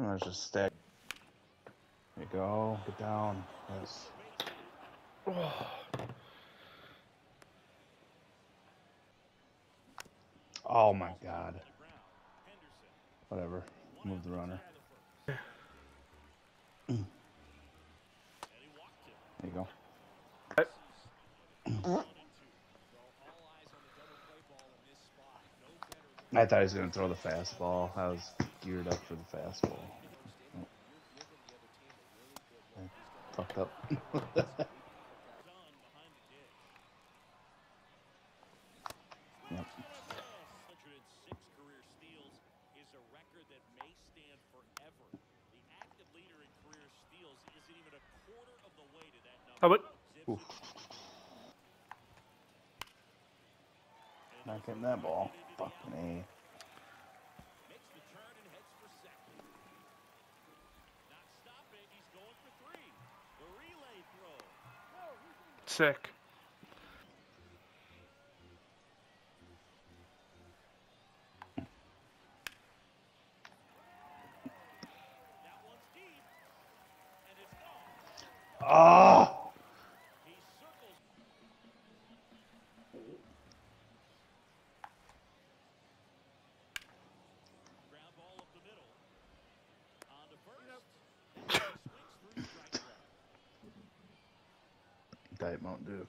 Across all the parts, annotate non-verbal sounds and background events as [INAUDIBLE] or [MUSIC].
Let's just stay. There you go. Get down. Yes. Oh my god. Whatever. Move the runner. There you go. I thought he was going to throw the fastball. I was geared up for the fastball. Fucked up. [LAUGHS] yep. 106 career steals is a record that may stand forever. The active leader in career steals isn't even a quarter of the way to that number. How about Oof. Not getting that ball. Fucking A. Makes the turn and heads for second. Not stopping. He's going for three. The relay throw. Sick? That one's deep. And it's gone. Oh! He circles. Ground ball up the middle. On to first. He swings through strike zone. Diet Mountain Dew. Now one out to right. Garcia makes the grab, and that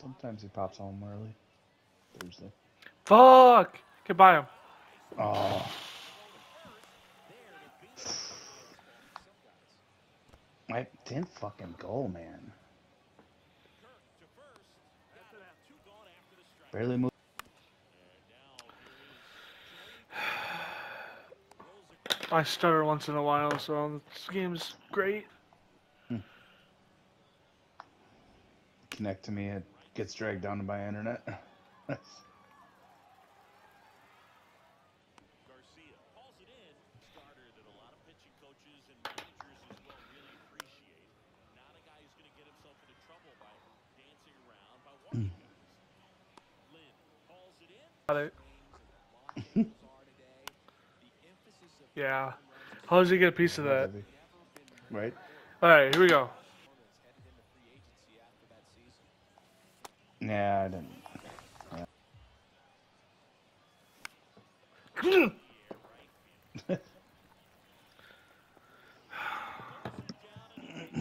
Sometimes he pops home early. Thursday. Fuck! Get by him. Oh. I didn't fucking go, man. Kirk to first. Got it. Two gone after the strike. Barely moved. And now I stutter once in a while, so this game's great. Hmm. Connect to me. It gets dragged down to my internet. [LAUGHS] Garcia calls it in. Starter that a lot of pitching coaches and managers as well really appreciate. Not a guy who's going to get himself into trouble by dancing around, by hmm. walking guys. Lynn calls it in. Got it. Yeah. How does he get a piece of that? Right? Alright, here we go. Yeah, I didn't. [LAUGHS]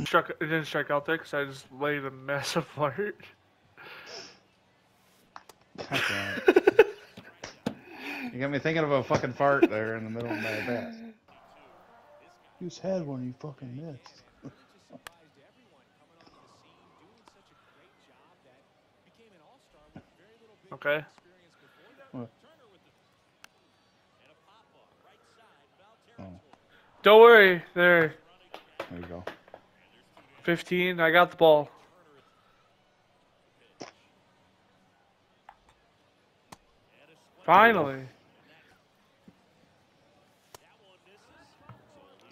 Struck, it didn't strike out there because I just laid a mess [LAUGHS] apart. [LAUGHS] God damn it. You got me thinking of a fucking fart there in the middle of my bat. You just had one you fucking missed. Okay. What? Oh, Don't worry. There. there you go. 15. I got the ball. Finally.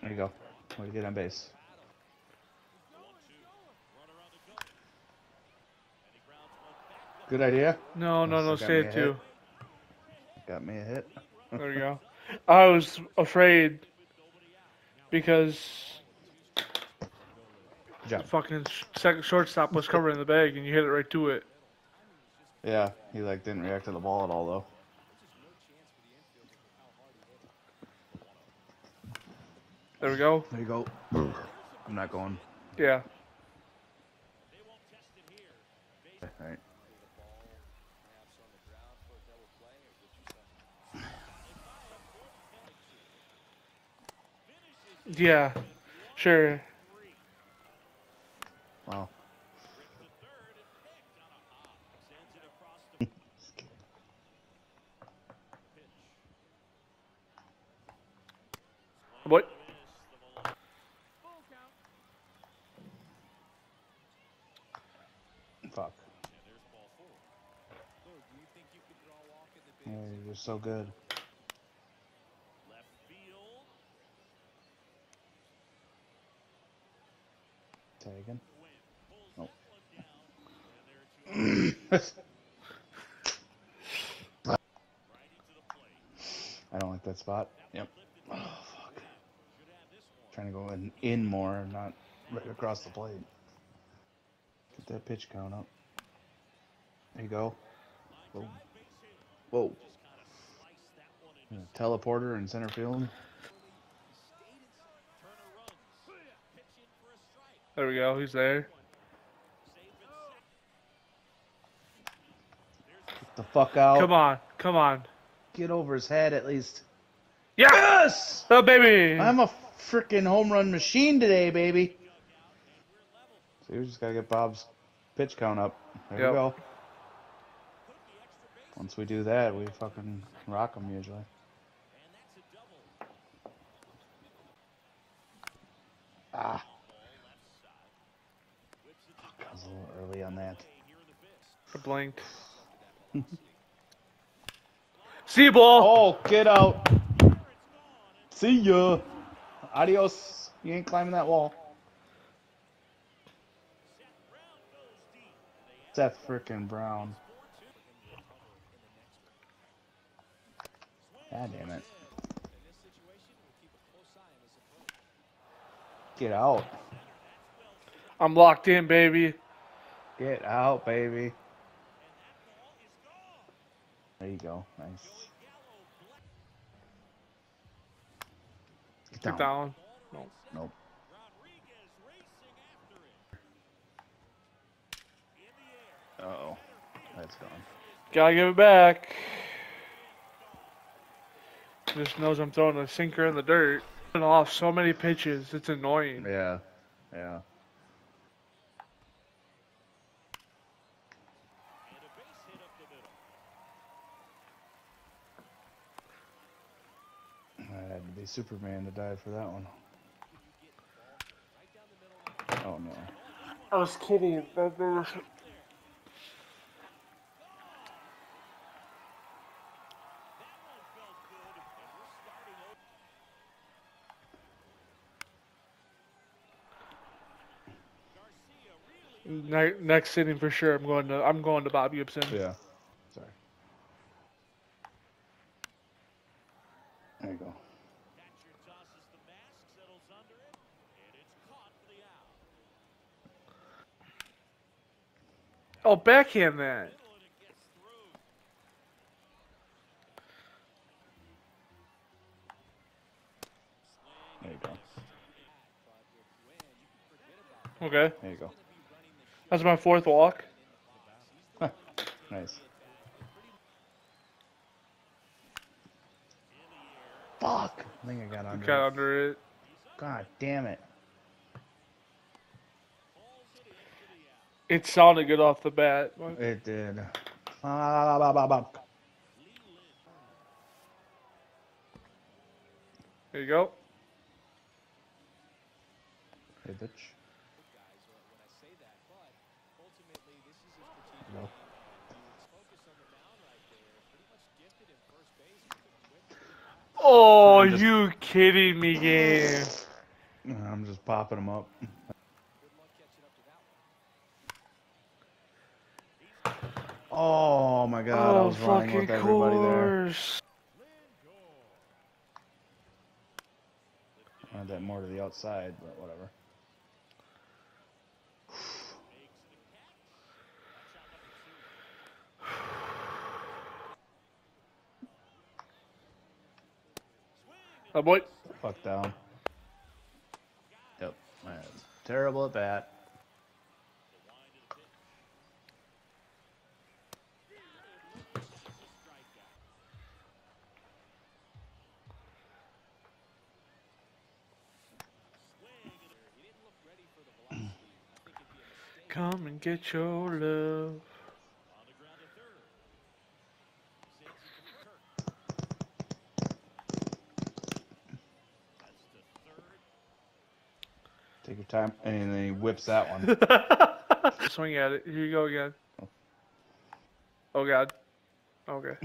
There you go. Way to get on base. Good idea. No, no, no. Stay at two. Got me a hit. [LAUGHS] There you go. I was afraid because job. fucking second shortstop was covering the bag and you hit it right to it. Yeah, he like didn't react to the ball at all though. There we go. There you go. I'm not going. Yeah. All right. Yeah. Sure. Wow. What? Fuck. Yeah, you're just so good. Left field. Taken. Oh. that one down. And there are two I don't like that spot. Yep. Oh fuck. Trying to go in, in more, not right across the plate. Get that pitch count up. There you go. Whoa. Whoa. Teleporter in center field. There we go. He's there. Get the fuck out. Come on. Come on. Get over his head at least. Yeah. Yes! Oh, baby. I'm a freaking home run machine today, baby. So we just gotta get Bob's pitch count up. There Yep. we go. Once we do that, we fucking rock them usually. Ah. Fuck, I was a little early on that. I blinked. [LAUGHS] See you, ball. Oh, get out. See ya. Adios. You ain't climbing that wall. Seth frickin' Brown. God damn it. Get out. I'm locked in, baby. Get out, baby. There you go. Nice. Get Get down. down. Nope. Uh oh. That's gone. Gotta give it back. Just knows I'm throwing a sinker in the dirt. Been off so many pitches. It's annoying. Yeah. Yeah. I had to be Superman to die for that one. Oh no. I was kidding. That, that, Ne- next sitting for sure. I'm going to. I'm going to Bob Gibson. Yeah. Sorry. There you go. Catcher tosses the mask, settles under it, and it's caught for the out. Oh, backhand that. And it gets through. There you go. Okay, There you go. That's my fourth walk. [LAUGHS] Nice. Fuck! I think I got under. Got it. under it. God damn it. It sounded good off the bat. It did. There you go. Hey, bitch. Oh, just- you kidding me, game? I'm just popping them up. Oh my god, I oh, was running fucking with everybody there. I had that more to the outside, but whatever. Oh boy. Fuck down. Yep. Man, terrible at bat. Come and get your love. time, and then he whips that one. [LAUGHS] Swing at it. Here you go again. Oh god. Okay.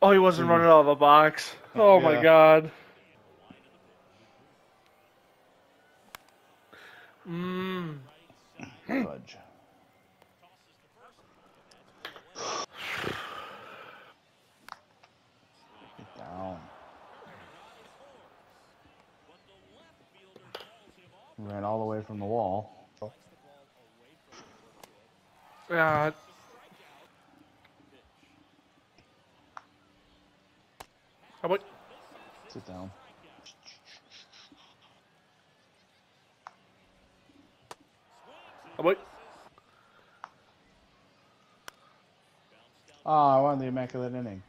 Oh, he wasn't running out of the box. Oh yeah. my god. Mmm. Fudge. Get down. Though. Yeah. How about Sit down. how about Oh, I wanted the immaculate inning.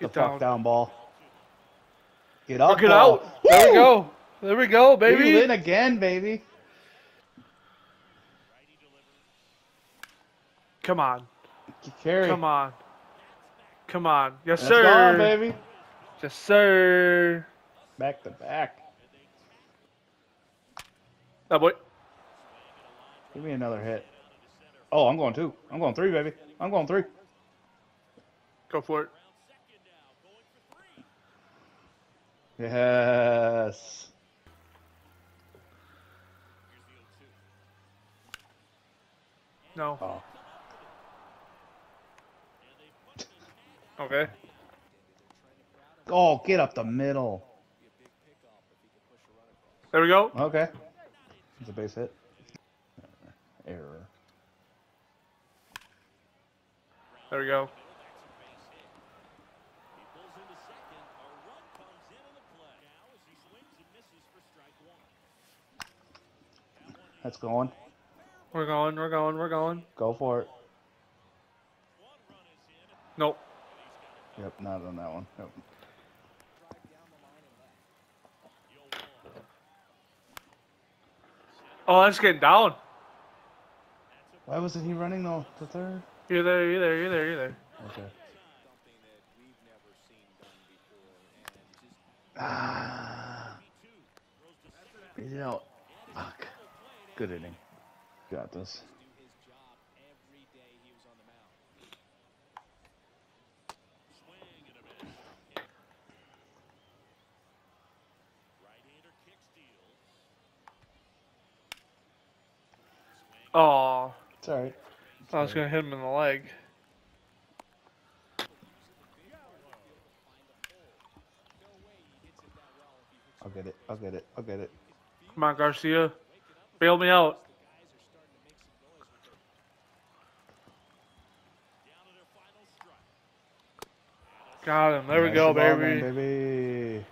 The fuck down ball. Get up, Get out. There we go. There we go, baby. in again, baby. Come on. Carry. Come on. Come on. Yes, Let's sir. go on, baby. Yes, sir. Back to back. That boy. Give me another hit. Oh, I'm going two. I'm going three, baby. I'm going three. Go for it. Yes. No. Oh. Okay. Oh, get up the middle. There we go. Okay. It's a base hit. Error. There we go. That's going. We're going. We're going. We're going. Go for it. Nope. Yep, not on that one. Yep. Oh, that's getting down. Why wasn't he running though? The third? You're there. You're there. You're there. You're there. Okay. Ah. You know, fuck. Good inning. Got this. Oh, It's alright. I was gonna hit him in the leg. I'll get it. I'll get it. I'll get it. Come on, Garcia. Bail me out. Got him. There we go, baby. baby.